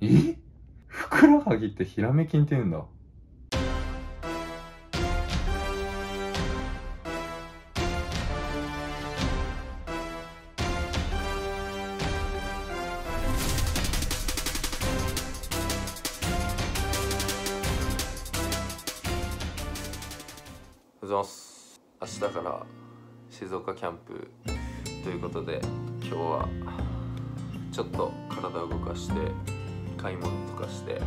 え？ふくらはぎってヒラメ筋って言うんだ。おはようございます。明日から静岡キャンプということで今日はちょっと体を動かして買い物とかして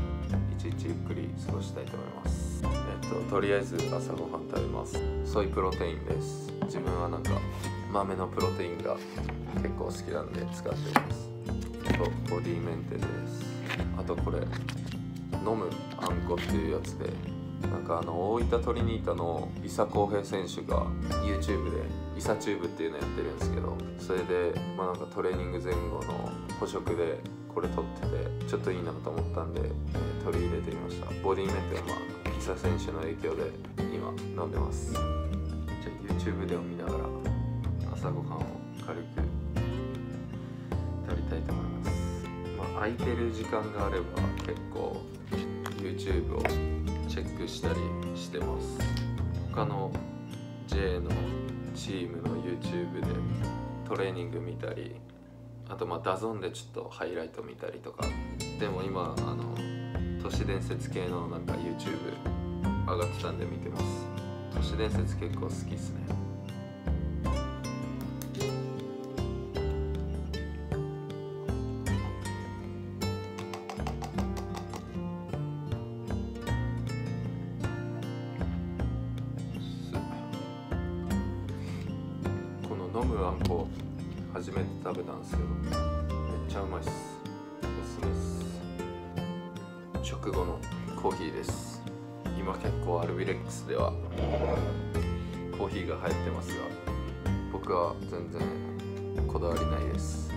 一日ゆっくり過ごしたいと思います。えっととりあえず朝ごはん食べます。ソイプロテインです。自分はなんか豆のプロテインが結構好きなんで使ってます。とボディメンテです。あとこれ飲むあんこっていうやつでなんかあの大分トリニータの伊佐康平選手が YouTube で伊佐チューブっていうのやってるんですけどそれでまあなんかトレーニング前後の補食でこれ取っててちょっといいなと思ったんで、えー取り入れてみました。ボディメンテはまあ伊佐選手の影響で今飲んでます。じゃあ YouTube でを見ながら朝ごはんを軽く取りたいと思います。まあ空いてる時間があれば結構 YouTube をチェックしたりしてます。他の J のチームの YouTube でトレーニング見たりあとまあダゾンでちょっとハイライト見たりとか。でも今あの都市伝説系のなんか YouTube 上がってたんで見てます。都市伝説結構好きっすね。この飲むあんこ初めて食べたんですけどめっちゃうまいっす。おすすめです。食後のコーヒーです。今結構アルビレックスではコーヒーが流行ってますが僕は全然こだわりないです。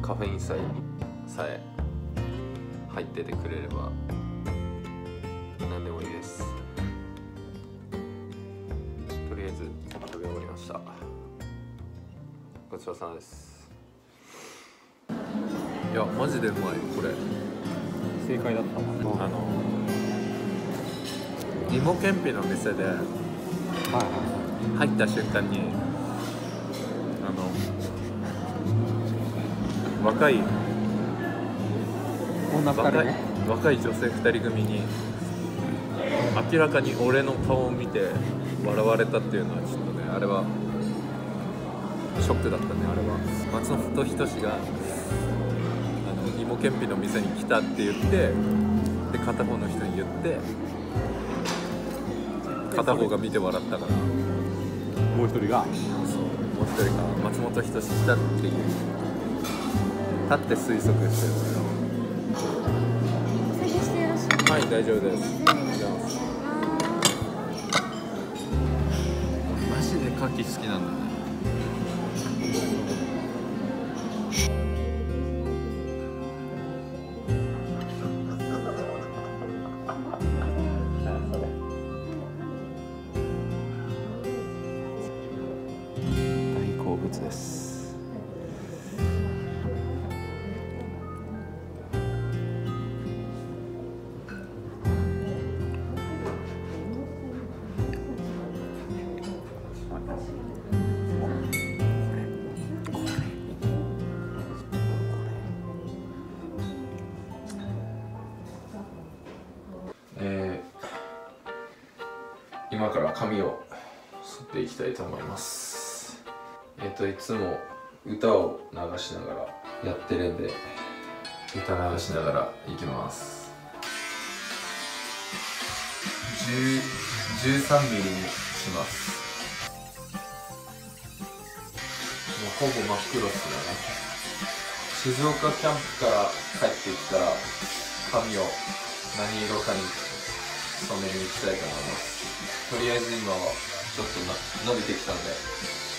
カフェインさえさえ入っててくれれば何でもいいです。とりあえず食べ終わりました。ちそうさまです。いやマジでうまい。これ。正解だったわ。あの芋けんぴの店で入った瞬間にあの若いい女二人若いね若い女性2人組に明らかに俺の顔を見て笑われたっていうのはちょっとねあれはショックだったねあれは。松本人志があの芋けんぴの店に来たって言ってで片方の人に言って片方が見て笑ったから。もう一人が？そうもう一人が松本人志来たっていう。立って推測してるお酒してよろしいはい大丈夫です。マジで牡蠣好きなんだね今から髪を剃っていきたいと思います。えっ、といつも歌を流しながらやってるんで歌流しながらいきます。10 13ミリにします。もうほぼ真っ黒っすね。静岡キャンプから帰ってきたら髪を何色かに染めに行きたいと思いますとりあえず今はちょっと伸びてきたんで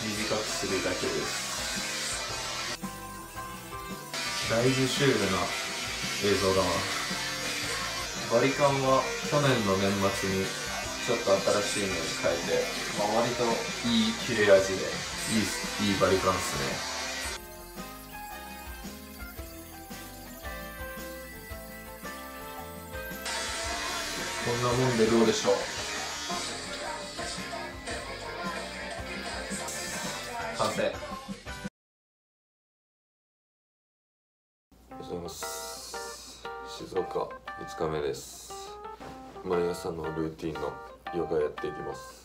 短くするだけです。だいぶシュールな映像だなバリカンは去年の年末にちょっと新しいのに変えて、まあ、割といい切れ味でいいいいバリカンっすね。んなもんでどうでしょう？完成。おはようございます。静岡5日目です。毎朝のルーティンのヨガやっていきます。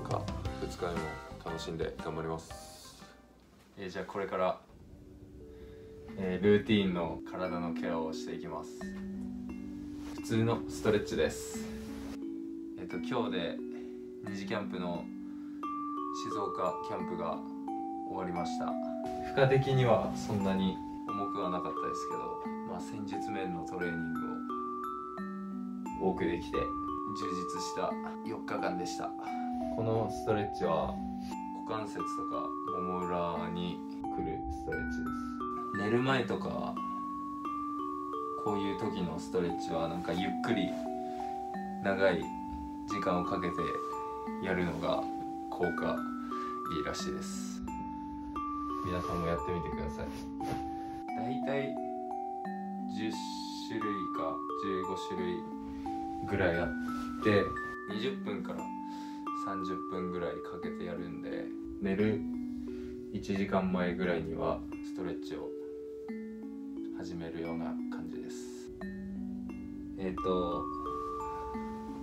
ー静岡2日目も楽しんで頑張ります、えーじゃあこれから、えールーティーンの体のケアをしていきます。普通のストレッチです。えっ、と今日で二次キャンプの静岡キャンプが終わりました。負荷的にはそんなに重くはなかったですけど、まあ、戦術面のトレーニングを多くできて。充実した4日間でしたこのストレッチは股関節とかもも裏にくるストレッチです。寝る前とかこういう時のストレッチはなんかゆっくり長い時間をかけてやるのが効果いいらしいです。皆さんもやってみてください。だいたい10種類か15種類ぐらいやって20分から30分ぐらいかけてやるんで寝る1時間前ぐらいにはストレッチを始めるような感じです。えっ、と、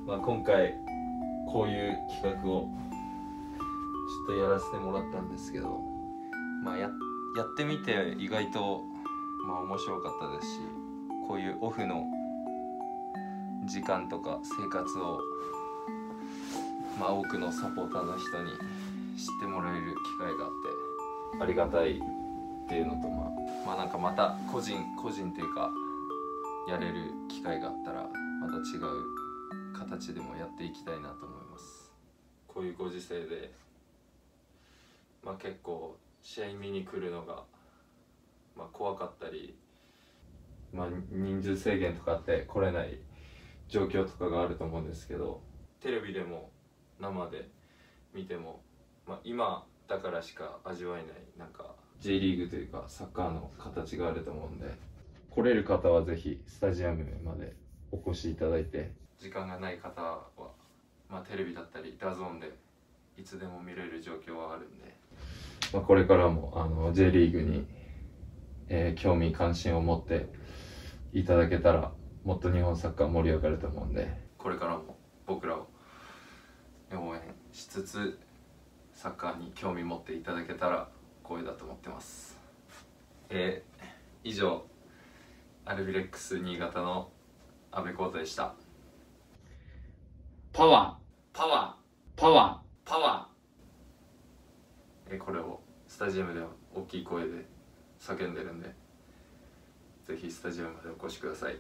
まあ、今回こういう企画をちょっとやらせてもらったんですけどまあややってみて意外とまあ面白かったですしこういうオフの時間とか生活を、まあ、多くのサポーターの人に知ってもらえる機会があってありがたいっていうのと、まあ、まあなんかまた個人個人っていうかやれる機会があったらまた違う形でもやっていきたいなと思います。こういうご時世で、まあ、結構試合見に来るのが、まあ、怖かったり、まあ、人数制限とかあって来れない状況とかがあると思うんですけどテレビでも生で見ても、まあ、今だからしか味わえないなんか J リーグというかサッカーの形があると思うんで来れる方はぜひスタジアムまでお越しいただいて時間がない方は、まあ、テレビだったり DAZN でいつでも見れる状況はあるんで、まあ、これからもあの J リーグに、えー興味関心を持っていただけたらもっと日本サッカー盛り上がると思うんで。これからも僕らを応援しつつサッカーに興味持っていただけたら光栄だと思ってます。えー以上アルビレックス新潟の阿部浩太でした。パワー。パワー。パワー。パワー。えーこれをスタジアムでは大きい声で叫んでるんでぜひスタジアムまでお越しください